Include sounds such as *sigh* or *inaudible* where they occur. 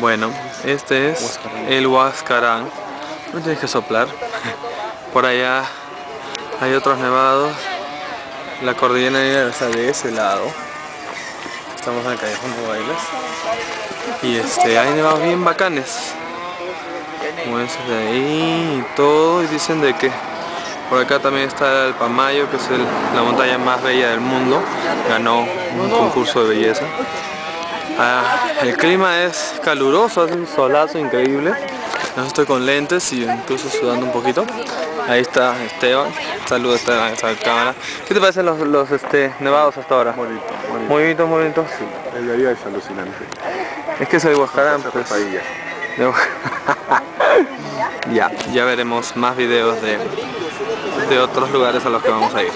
Bueno, este es el Huascarán. No tienes que soplar. *laughs* Por allá hay otros nevados. La cordillera está de ese lado. Estamos en el callejón de bailes. Y este, hay nevados bien bacanes. Muévense de ahí y todo. Y dicen de que por acá también está el Pamayo, que es la montaña más bella del mundo. Ganó un concurso de belleza. Ah, el clima es caluroso, hace un solazo increíble. Yo estoy con lentes y incluso sudando un poquito. Ahí está Esteban. Saludos Esteban, esa cámara. ¿Qué te parecen los, los este, nevados hasta ahora? Bonito, bonito. Muy bonito, muy bonito. Sí, el de es alucinante. Es que soy Huascarán, pues. *laughs* ya, ya veremos más videos de, de otros lugares a los que vamos a ir.